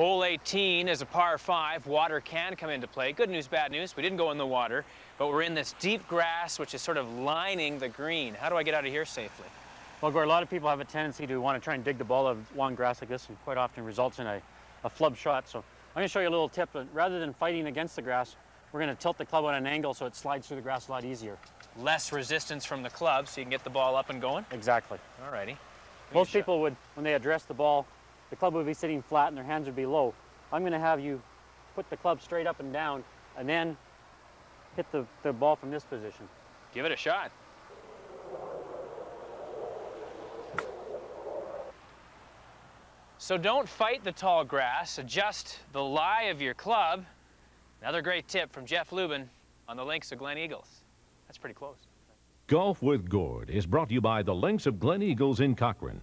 Hole 18 is a par 5. Water can come into play. Good news, bad news. We didn't go in the water, but we're in this deep grass which is sort of lining the green. How do I get out of here safely? Well, Gord, a lot of people have a tendency to want to try and dig the ball out of long grass like this and quite often results in a, a flub shot. So I'm going to show you a little tip. But rather than fighting against the grass, we're going to tilt the club at an angle so it slides through the grass a lot easier. Less resistance from the club so you can get the ball up and going? Exactly. All righty. Most people would, when they address the ball, the club would be sitting flat and their hands would be low. I'm going to have you put the club straight up and down and then hit the, the ball from this position. Give it a shot. So don't fight the tall grass, adjust the lie of your club. Another great tip from Jeff Lubin on the links of Glen Eagles. That's pretty close. Golf with Gord is brought to you by the links of Glen Eagles in Cochrane.